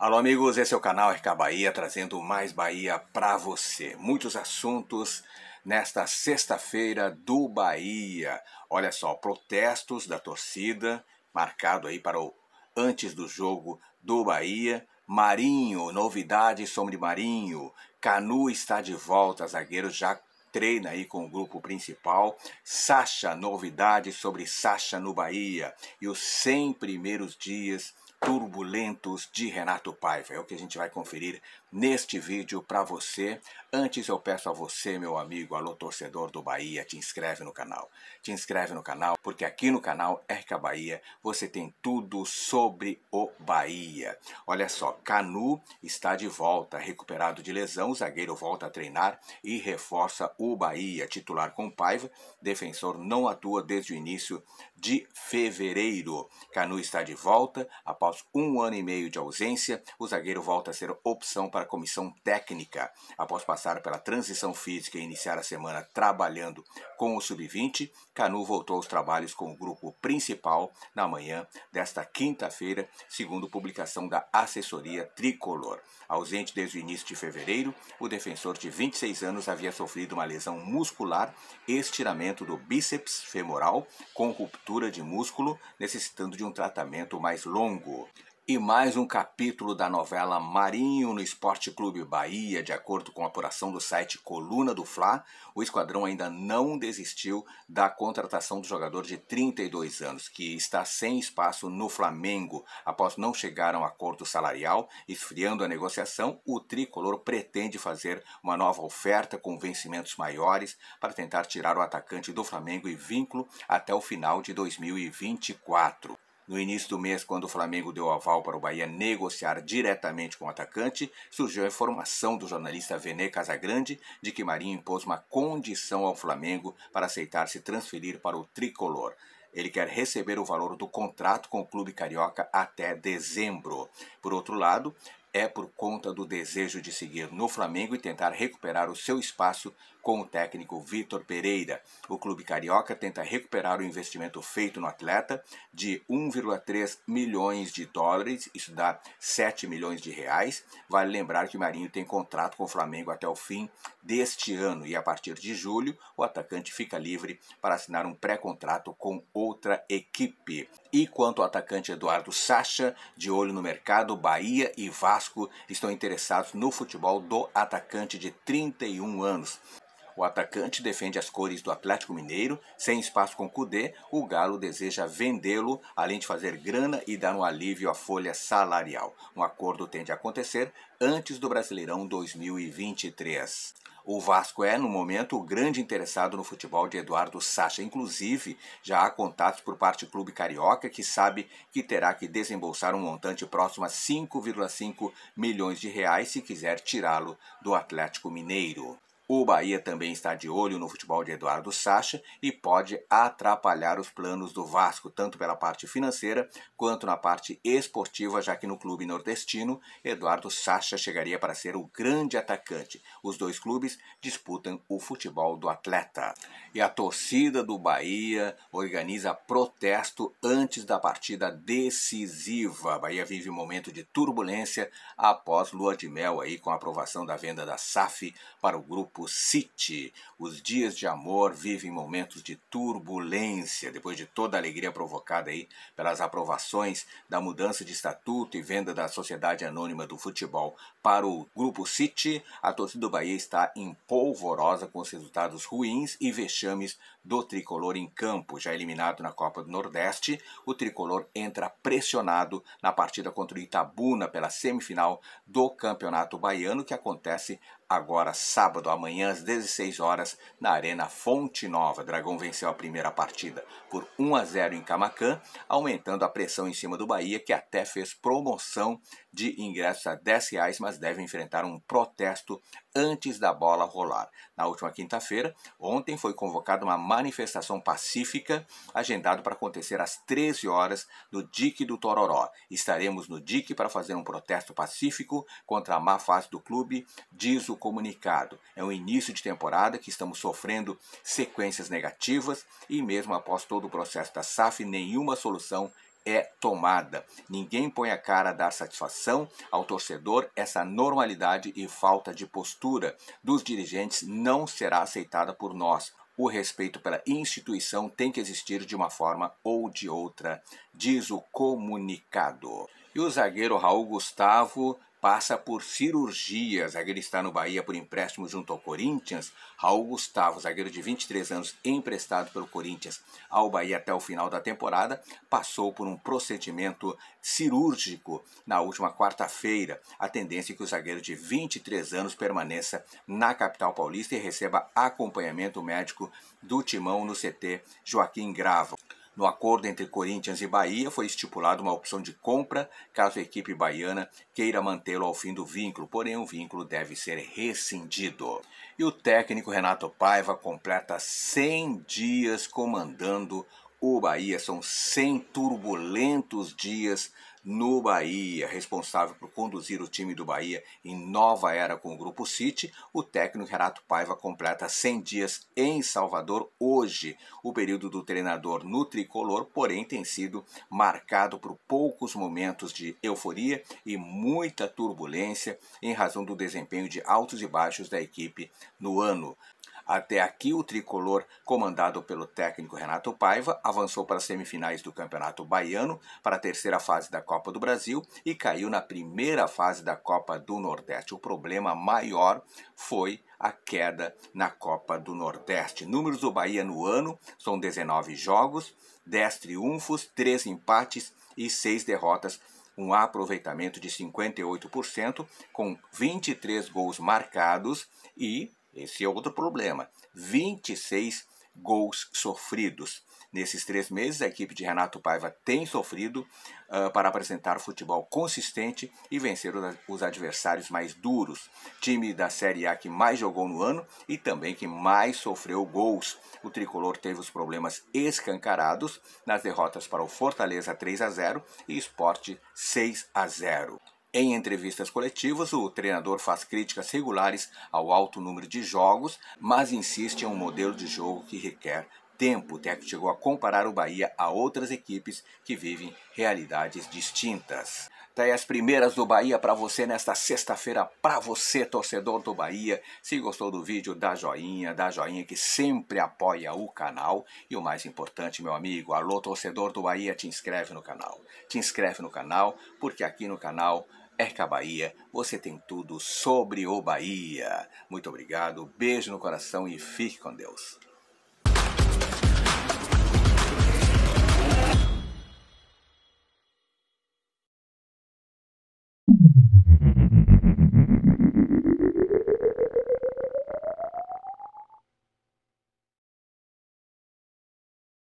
Alô amigos, esse é o canal RK Bahia trazendo mais Bahia para você. Muitos assuntos nesta sexta-feira do Bahia. Olha só, protestos da torcida marcado aí para o antes do jogo do Bahia. Marinho, novidades sobre Marinho. Canu está de volta, zagueiro já treina aí com o grupo principal. Sacha, novidades sobre Sacha no Bahia. E os 100 primeiros dias turbulentos de Renato Paiva. É o que a gente vai conferir neste vídeo para você. Antes eu peço a você, meu amigo, alô torcedor do Bahia, te inscreve no canal. Te inscreve no canal, porque aqui no canal RK Bahia você tem tudo sobre o Bahia. Olha só, Canu está de volta, recuperado de lesão, o zagueiro volta a treinar e reforça o Bahia. Titular com Paiva, defensor não atua desde o início de fevereiro. Canu está de volta, um ano e meio de ausência, o zagueiro volta a ser opção para a comissão técnica. Após passar pela transição física e iniciar a semana trabalhando com o Sub-20, Canu voltou aos trabalhos com o grupo principal na manhã desta quinta-feira, segundo publicação da assessoria tricolor. Ausente desde o início de fevereiro, o defensor de 26 anos havia sofrido uma lesão muscular, estiramento do bíceps femoral com ruptura de músculo, necessitando de um tratamento mais longo. E mais um capítulo da novela Marinho no Esporte Clube Bahia, de acordo com a apuração do site Coluna do Fla, o esquadrão ainda não desistiu da contratação do jogador de 32 anos, que está sem espaço no Flamengo. Após não chegar a um acordo salarial, esfriando a negociação, o tricolor pretende fazer uma nova oferta com vencimentos maiores para tentar tirar o atacante do Flamengo e vínculo até o final de 2024. No início do mês, quando o Flamengo deu aval para o Bahia negociar diretamente com o atacante, surgiu a informação do jornalista Vene Casagrande de que Marinho impôs uma condição ao Flamengo para aceitar se transferir para o tricolor. Ele quer receber o valor do contrato com o clube carioca até dezembro. Por outro lado, é por conta do desejo de seguir no Flamengo e tentar recuperar o seu espaço com o técnico Vitor Pereira. O clube carioca tenta recuperar o investimento feito no atleta de 1,3 milhões de dólares, isso dá 7 milhões de reais. Vale lembrar que Marinho tem contrato com o Flamengo até o fim deste ano e a partir de julho o atacante fica livre para assinar um pré-contrato com outra equipe. E quanto ao atacante Eduardo Sacha, de olho no mercado, Bahia e Vasco estão interessados no futebol do atacante de 31 anos. O atacante defende as cores do Atlético Mineiro, sem espaço com Cudê, o Galo deseja vendê-lo, além de fazer grana e dar um alívio à folha salarial. Um acordo tende a acontecer antes do Brasileirão 2023. O Vasco é, no momento, o grande interessado no futebol de Eduardo Sacha. Inclusive, já há contatos por parte do clube carioca que sabe que terá que desembolsar um montante próximo a 5,5 milhões de reais se quiser tirá-lo do Atlético Mineiro. O Bahia também está de olho no futebol de Eduardo Sacha e pode atrapalhar os planos do Vasco, tanto pela parte financeira quanto na parte esportiva, já que no clube nordestino, Eduardo Sacha chegaria para ser o grande atacante. Os dois clubes disputam o futebol do atleta. E a torcida do Bahia organiza protesto antes da partida decisiva. A Bahia vive um momento de turbulência após lua de mel aí com a aprovação da venda da SAF para o grupo grupo City. Os dias de amor vivem momentos de turbulência, depois de toda a alegria provocada aí pelas aprovações da mudança de estatuto e venda da Sociedade Anônima do Futebol para o grupo City. A torcida do Bahia está empolvorosa com os resultados ruins e vexames do tricolor em campo. Já eliminado na Copa do Nordeste, o tricolor entra pressionado na partida contra o Itabuna pela semifinal do Campeonato Baiano, que acontece agora sábado, amanhã às 16 horas, na Arena Fonte Nova. Dragão venceu a primeira partida por 1 a 0 em Camacan, aumentando a pressão em cima do Bahia, que até fez promoção de ingressos a 10 reais, mas deve enfrentar um protesto antes da bola rolar. Na última quinta-feira, ontem foi convocada uma manifestação pacífica agendado para acontecer às 13 horas no Dique do Tororó. Estaremos no Dique para fazer um protesto pacífico contra a má fase do clube, diz o comunicado. É um início de temporada que estamos sofrendo sequências negativas e mesmo após todo o processo da SAF, nenhuma solução é tomada. Ninguém põe a cara a dar satisfação ao torcedor. Essa normalidade e falta de postura dos dirigentes não será aceitada por nós. O respeito pela instituição tem que existir de uma forma ou de outra, diz o comunicado. E o zagueiro Raul Gustavo passa por cirurgia. Zagueiro está no Bahia por empréstimo junto ao Corinthians. Raul Gustavo, zagueiro de 23 anos, emprestado pelo Corinthians ao Bahia até o final da temporada, passou por um procedimento cirúrgico na última quarta-feira. A tendência é que o zagueiro de 23 anos permaneça na capital paulista e receba acompanhamento médico do timão no CT Joaquim Grava. No acordo entre Corinthians e Bahia foi estipulada uma opção de compra caso a equipe baiana queira mantê-lo ao fim do vínculo, porém o vínculo deve ser rescindido. E o técnico Renato Paiva completa 100 dias comandando o Bahia. São 100 turbulentos dias no Bahia, responsável por conduzir o time do Bahia em nova era com o Grupo City, o técnico Renato Paiva completa 100 dias em Salvador hoje. O período do treinador no tricolor, porém, tem sido marcado por poucos momentos de euforia e muita turbulência em razão do desempenho de altos e baixos da equipe no ano. Até aqui, o tricolor, comandado pelo técnico Renato Paiva, avançou para as semifinais do Campeonato Baiano, para a terceira fase da Copa do Brasil e caiu na primeira fase da Copa do Nordeste. O problema maior foi a queda na Copa do Nordeste. Números do Bahia no ano são 19 jogos, 10 triunfos, 3 empates e 6 derrotas um aproveitamento de 58%, com 23 gols marcados e esse é outro problema. 26 gols sofridos. Nesses três meses, a equipe de Renato Paiva tem sofrido uh, para apresentar futebol consistente e vencer os adversários mais duros. Time da Série A que mais jogou no ano e também que mais sofreu gols. O tricolor teve os problemas escancarados nas derrotas para o Fortaleza 3 a 0 e Esporte 6 a 0. Em entrevistas coletivas, o treinador faz críticas regulares ao alto número de jogos, mas insiste em um modelo de jogo que requer tempo. O técnico chegou a comparar o Bahia a outras equipes que vivem realidades distintas. Tá aí as primeiras do Bahia para você nesta sexta-feira, para você, torcedor do Bahia. Se gostou do vídeo, dá joinha, dá joinha que sempre apoia o canal. E o mais importante, meu amigo, alô, torcedor do Bahia, te inscreve no canal. Te inscreve no canal, porque aqui no canal Erca Bahia, você tem tudo sobre o Bahia. Muito obrigado, beijo no coração e fique com Deus.